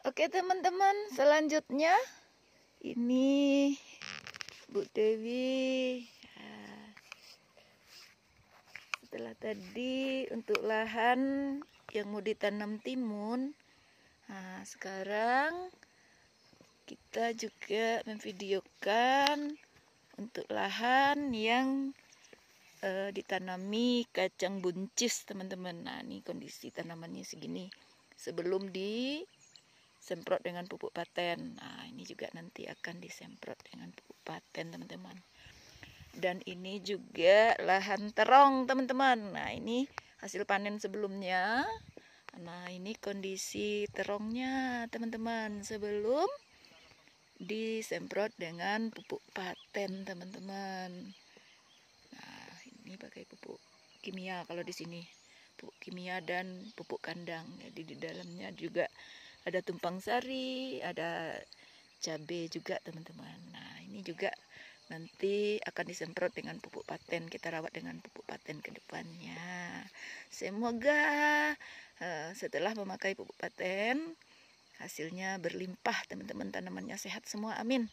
Oke teman-teman, selanjutnya ini Bu Dewi. Setelah tadi untuk lahan yang mau ditanam timun, nah sekarang kita juga memvideokan untuk lahan yang uh, ditanami kacang buncis teman-teman. Nah ini kondisi tanamannya segini sebelum di semprot dengan pupuk paten. Nah, ini juga nanti akan disemprot dengan pupuk paten, teman-teman. Dan ini juga lahan terong, teman-teman. Nah, ini hasil panen sebelumnya. Nah, ini kondisi terongnya, teman-teman, sebelum disemprot dengan pupuk paten, teman-teman. Nah, ini pakai pupuk kimia kalau di sini. Pupuk kimia dan pupuk kandang. Jadi di dalamnya juga ada tumpang sari, ada cabai juga teman-teman. Nah ini juga nanti akan disemprot dengan pupuk paten kita rawat dengan pupuk paten ke depannya. Semoga uh, setelah memakai pupuk paten hasilnya berlimpah teman-teman. Tanamannya sehat semua amin